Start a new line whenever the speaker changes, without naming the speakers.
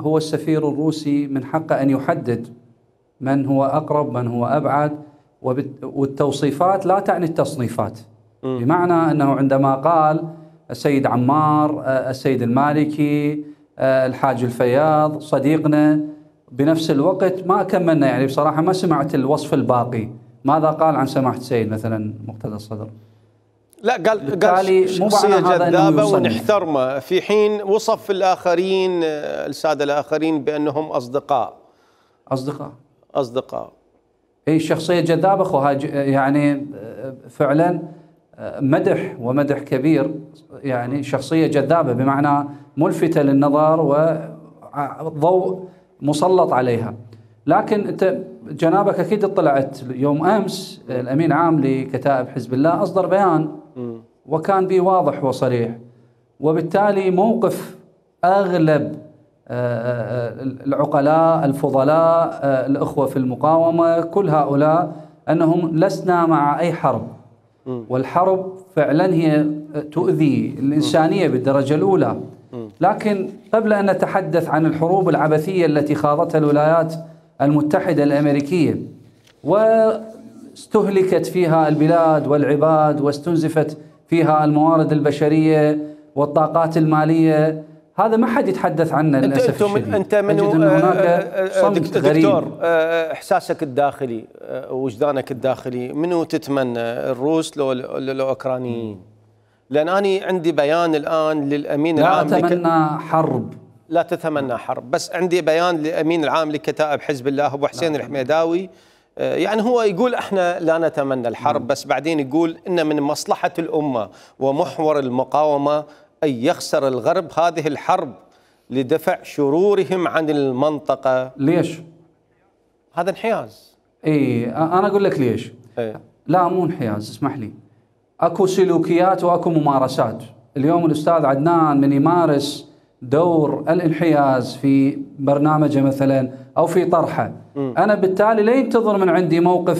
هو السفير الروسي من حقه أن يحدد من هو أقرب من هو أبعد وبت- والتوصيفات لا تعني التصنيفات. بمعنى أنه عندما قال السيد عمار آه، السيد المالكي آه، الحاج الفياض صديقنا بنفس الوقت ما كملنا. يعني بصراحة ما سمعت الوصف الباقي. ماذا قال عن سماحة السيد مثلا مقتدى الصدر؟
لا قال قال جذابة
يصنف.
ونحترمه. في حين وصف الآخرين آه، السادة الآخرين بأنهم أصدقاء.
أصدقاء.
أصدقاء.
اي شخصية جذابة اخو هاج- يعني آه، فعلا آه، مدح ومدح كبير. يعني شخصية جذابة بمعنى ملفتة للنظر وضوء مسلط عليها. لكن انت جنابك أكيد اطلعت يوم امس الامين عام لكتائب حزب الله اصدر بيان. وكان به واضح وصريح. وبالتالي موقف اغلب آه، آه، العقلاء الفضلاء آه، الاخوة في المقاومة كل هؤلاء انهم لسنا مع اي حرب. والحرب فعلا هي تؤذي الإنسانية بالدرجة الأولى. لكن قبل أن نتحدث عن الحروب العبثية التي خاضتها الولايات المتحدة الأمريكية واستهلكت فيها البلاد والعباد واستنزفت فيها الموارد البشرية والطاقات المالية. هذا ما حد يتحدث عنه للأسف
انت
الشديد.
أنت من
تجد أن هناك صمت غريب.
دكتور آه، إحساسك الداخلي وجدانك الداخلي منو تتمنى؟ الروس لو الاوكرانيين؟ لأن أنا عندي بيان الآن للأمين
لا
العام لك-
أتمنى حرب.
لا تتمنى حرب. بس عندي بيان للامين العام لكتائب حزب الله أبو حسين الحميداوي. آه، يعني هو يقول إحنا لا نتمنى الحرب بس بعدين يقول إن من مصلحة الأمة ومحور المقاومة أن يخسر الغرب هذه الحرب لدفع شرورهم عن المنطقة.
ليش؟
هذا انحياز.
اي أنا أقول لك ليش؟
إيه.
لا مو انحياز اسمح لي. أكو سلوكيات وأكو ممارسات. اليوم الأستاذ عدنان من يمارس دور الانحياز في برنامجه مثلا أو في طرحه. أنا بالتالي لا ينتظر من عندي موقف